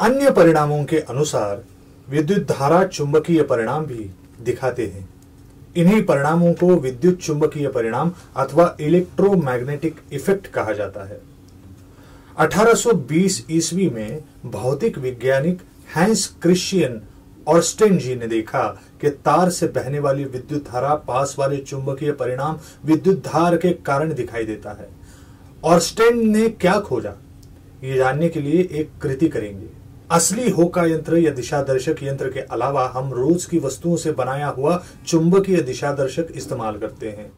अन्य परिणामों के अनुसार विद्युत धारा चुंबकीय परिणाम भी दिखाते हैं। इन्हीं परिणामों को विद्युत चुंबकीय परिणाम अथवा इलेक्ट्रोमैग्नेटिक इफ़ेक्ट कहा जाता है। 1820 ईस्वी में भौतिक वैज्ञानिक हैंस क्रिश्चियन ऑर्स्टेन जी ने देखा कि तार से बहने वाली विद्युत धारा पास वाले चुंबकीय परिणाम विद्युत धार के कारण दिखाई देता है। ऑर्स्टेन ने क्या खोजा? ये जानने के लिए एक कृति करेंगे। असली होका यंत्र या दिशा दर्शक यंत्र के अलावा हम रोज की वस्तुओं से बनाया हुआ चुंबकीय दिशा दर्शक इस्तेमाल करते हैं।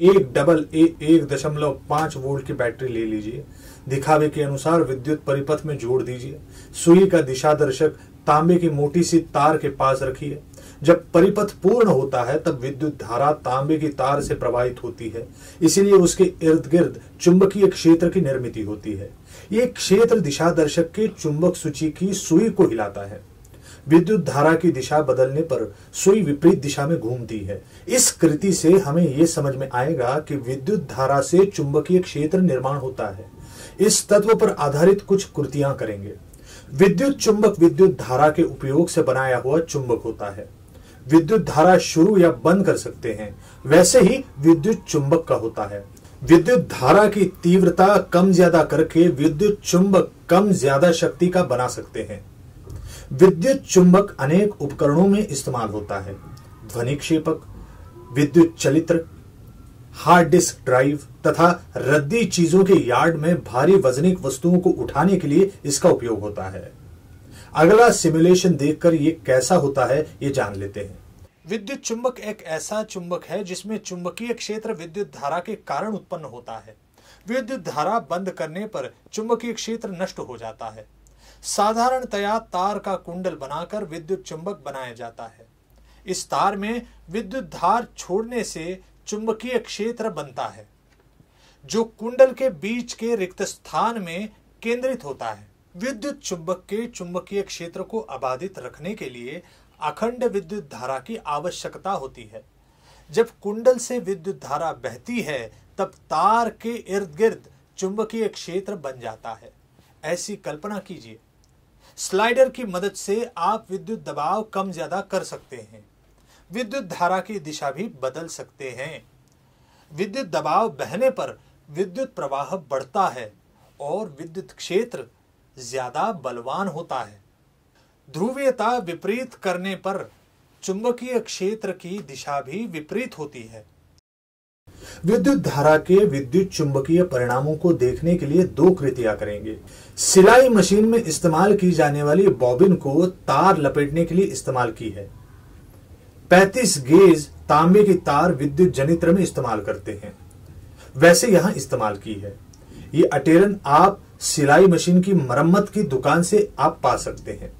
एक डबल ए एक दशमलव पाँच वोल्ट की बैटरी ले लीजिए। दिखावे के अनुसार विद्युत परिपथ में जोड़ दीजिए। सुई का दिशा दर्शक तांबे की मोटी सी तार के पास रखिए। जब परिपथ पूर्ण होता है, तब विद्युत धारा तांबे की तार से प्रवाहित होती है। इसीलिए उसके इर्द गिर्द चुंबकीय क्षेत्र की निर्मित होती है। ये क्षेत्र दिशा दर्शक के चुंबक सूची की सुई को हिलाता है। विद्युत धारा की दिशा बदलने पर सुई विपरीत दिशा में घूमती है। इस कृति से हमें यह समझ में आएगा कि विद्युत धारा से चुंबकीय क्षेत्र निर्माण होता है। इस तत्व पर आधारित कुछ कृतियाँ करेंगे। विद्युत चुंबक विद्युत धारा के उपयोग से बनाया हुआ चुंबक होता है। विद्युत धारा शुरू या बंद कर सकते हैं। वैसे ही विद्युत चुंबक का होता है। विद्युत धारा की तीव्रता कम ज़्यादा करके विद्युत चुंबक कम ज़्यादा शक्ति का बना सकते हैं। विद्युत चुंबक अनेक उपकरणों में इस्तेमाल होता है। ध्वनि क्षेपक, विद्युत चलित्र, हार्ड डिस्क ड्राइव तथा रद्दी चीज़ों के यार्ड में भारी वजनिक वस्तुओं को उठाने के लिए इसका उपयोग होता है। अगला सिमुलेशन देखकर ये कैसा होता है, ये जान लेते हैं। विद्युत चुंबक एक ऐसा चुंबक है जिसमें चुंबकीय क्षेत्र विद्युत धारा के कारण उत्पन्न होता है। विद्युत धारा बंद करने पर चुंबकीय क्षेत्र नष्ट हो जाता है। साधारणतया तार का कुंडल बनाकर विद्युत चुंबक बनाया जाता है। इस तार में विद्युत धार छोड़ने से चुंबकीय क्षेत्र बनता है, जो कुंडल के बीच के रिक्त स्थान में केंद्रित होता है। विद्युत चुंबक के चुंबकीय क्षेत्र को अबाधित रखने के लिए अखंड विद्युत धारा की आवश्यकता होती है। जब कुंडल से विद्युत धारा बहती है, तब तार के इर्द गिर्द चुंबकीय क्षेत्र बन जाता है। ऐसी कल्पना कीजिए। स्लाइडर की मदद से आप विद्युत दबाव कम ज़्यादा कर सकते हैं। विद्युत धारा की दिशा भी बदल सकते हैं। विद्युत दबाव बहने पर विद्युत प्रवाह बढ़ता है और विद्युत क्षेत्र ज़्यादा बलवान होता है। ध्रुवीयता विपरीत करने पर चुंबकीय क्षेत्र की दिशा भी विपरीत होती है। विद्युत धारा के विद्युत चुंबकीय परिणामों को देखने के लिए दो कृतियाँ करेंगे। सिलाई मशीन में इस्तेमाल की जाने वाली बॉबिन को तार लपेटने के लिए इस्तेमाल की है। 35 गेज तांबे की तार विद्युत जनित्र में इस्तेमाल करते हैं। वैसे यहाँ इस्तेमाल की है। ये अटेरन आप सिलाई मशीन की मरम्मत की दुकान से आप पा सकते हैं।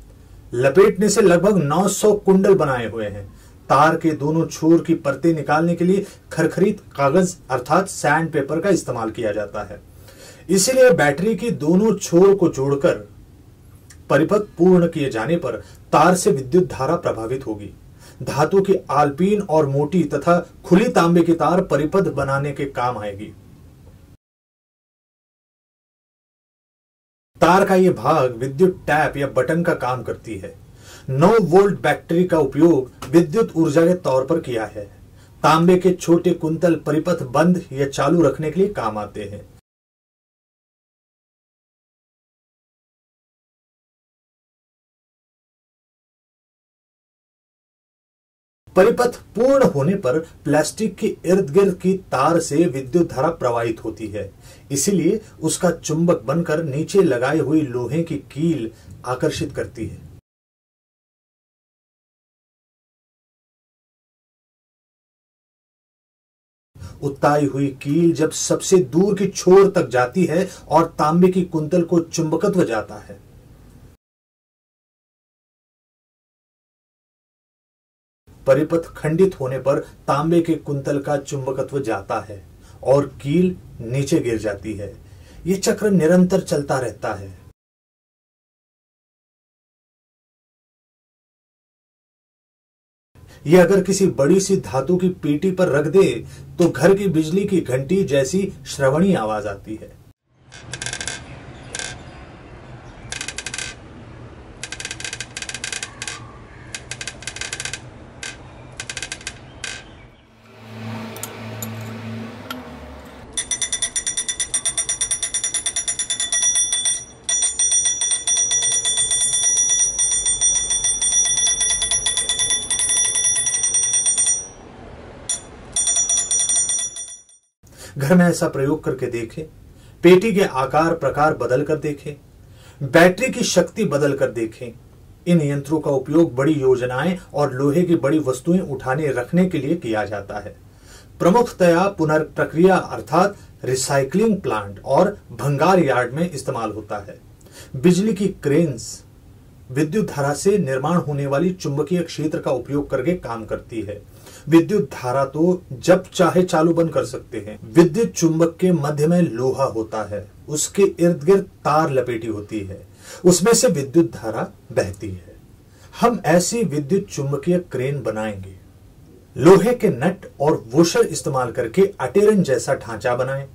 लपेटने से लगभग 900 कुंडल बनाए हुए हैं। तार के दोनों छोर की परतें निकालने के लिए खरखरीत कागज़ अर्थात सैंड पेपर का इस्तेमाल किया जाता है। इसलिए बैटरी की दोनों छोर को जोड़कर परिपथ पूर्ण किए जाने पर तार से विद्युत धारा प्रभावित होगी। धातु की आलपीन और मोटी तथा खुली तांबे की तार परिपथ बनाने के काम आएगी। तार का यह भाग विद्युत टैप या बटन का काम करती है। 9 वोल्ट बैटरी का उपयोग विद्युत ऊर्जा के तौर पर किया है। तांबे के छोटे कुंतल परिपथ बंद या चालू रखने के लिए काम आते हैं। परिपथ पूर्ण होने पर प्लास्टिक के इर्द गिर्द की तार से विद्युत धारा प्रवाहित होती है। इसीलिए उसका चुंबक बनकर नीचे लगाई हुई लोहे की कील आकर्षित करती है। उताई हुई कील जब सबसे दूर की छोर तक जाती है और तांबे की कुंतल को चुंबकत्व जाता है। परिपथ खंडित होने पर तांबे के कुंतल का चुंबकत्व जाता है और कील नीचे गिर जाती है। ये चक्र निरंतर चलता रहता है। ये अगर किसी बड़ी सी धातु की पेटी पर रख दे तो घर की बिजली की घंटी जैसी श्रवणी आवाज़ आती है। घर में ऐसा प्रयोग करके देखें। पेटी के आकार प्रकार बदल कर देखें। बैटरी की शक्ति बदल कर देखें। इन यंत्रों का उपयोग बड़ी योजनाएँ और लोहे की बड़ी वस्तुएँ उठाने, रखने के लिए किया जाता है। प्रमुखतया पुनर्प्रक्रिया अर्थात रिसाइकलिंग प्लांट और भंगार यार्ड में इस्तेमाल होता है। बिजली की क्रेन्स विद्युत धारा से निर्माण होने वाली चुंबकीय क्षेत्र का उपयोग करके काम करती है। विद्युत धारा तो जब चाहे चालू बंद कर सकते हैं। विद्युत चुंबक के मध्य में लोहा होता है। उसके इर्द गिर्द तार लपेटी होती है। उसमें से विद्युत धारा बहती है। हम ऐसी विद्युत चुंबकीय क्रेन बनाएँगे। लोहे के नट और वोशर इस्तेमाल करके अटेरन जैसा ढांचा बनाएँ।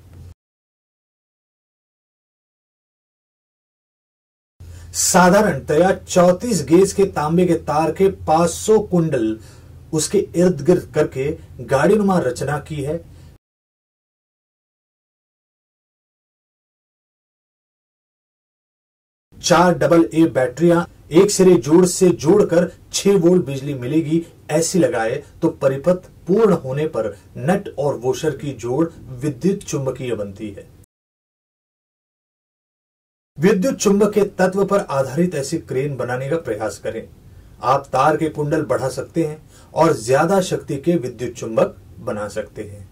साधारणतया 34 गेज के तांबे के तार के 500 कुंडल उसके इर्द गिर्द करके गाड़ी नुमा रचना की है। चार डबल ए बैटरियाँ एक सिरे जोड़ से जोड़कर 6 वोल्ट बिजली मिलेगी, ऐसी लगाए तो परिपथ पूर्ण होने पर नट और वोशर की जोड़ विद्युत चुंबकीय बनती है। विद्युत चुंबक के तत्व पर आधारित ऐसी क्रेन बनाने का प्रयास करें। आप तार के कुंडल बढ़ा सकते हैं और ज़्यादा शक्ति के विद्युत चुंबक बना सकते हैं।